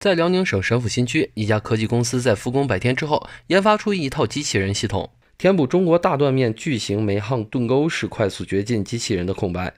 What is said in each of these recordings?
在辽宁省神府新区，一家科技公司在复工百天之后，研发出一套机器人系统，填补中国大断面巨型煤矿盾构式快速掘进机器人的空白。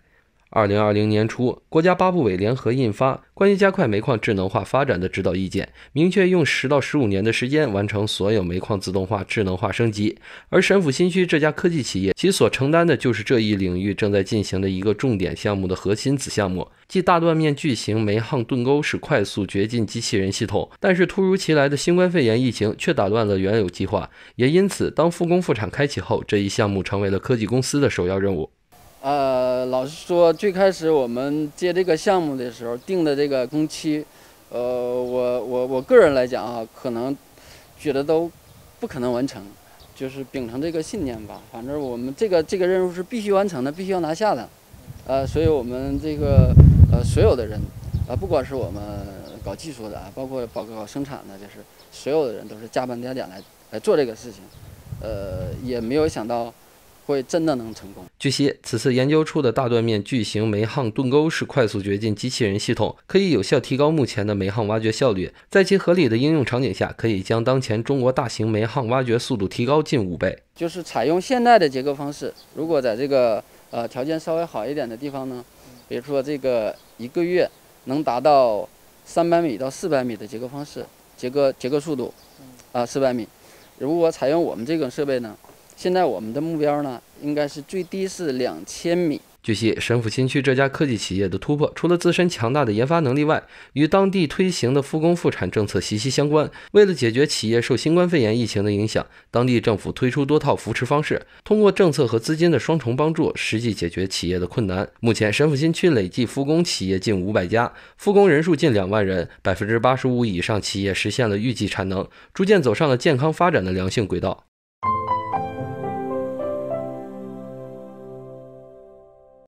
二零二零年初，国家八部委联合印发《关于加快煤矿智能化发展的指导意见》，明确用十到十五年的时间完成所有煤矿自动化、智能化升级。而神府新区这家科技企业，其所承担的就是这一领域正在进行的一个重点项目的核心子项目，即大断面巨型煤焊盾钩式快速掘进机器人系统。但是，突如其来的新冠肺炎疫情却打乱了原有计划，也因此，当复工复产开启后，这一项目成为了科技公司的首要任务。呃，老实说，最开始我们接这个项目的时候定的这个工期，呃，我我我个人来讲啊，可能觉得都不可能完成，就是秉承这个信念吧。反正我们这个这个任务是必须完成的，必须要拿下的。呃，所以我们这个呃所有的人，啊，不管是我们搞技术的啊，包括包括搞生产的，就是所有的人都是加班加点来来做这个事情，呃，也没有想到。会真的能成功。据悉，此次研究出的大断面巨型煤夯盾钩式快速掘进机器人系统，可以有效提高目前的煤夯挖掘效率。在其合理的应用场景下，可以将当前中国大型煤夯挖掘速度提高近五倍。就是采用现代的结构方式，如果在这个呃条件稍微好一点的地方呢，比如说这个一个月能达到三百米到四百米的结构方式，结构结构速度啊四百米。如果采用我们这种设备呢？现在我们的目标呢，应该是最低是两千米。据悉，神府新区这家科技企业的突破，除了自身强大的研发能力外，与当地推行的复工复产政策息息相关。为了解决企业受新冠肺炎疫情的影响，当地政府推出多套扶持方式，通过政策和资金的双重帮助，实际解决企业的困难。目前，神府新区累计复工企业近五百家，复工人数近两万人，百分之八十五以上企业实现了预计产能，逐渐走上了健康发展的良性轨道。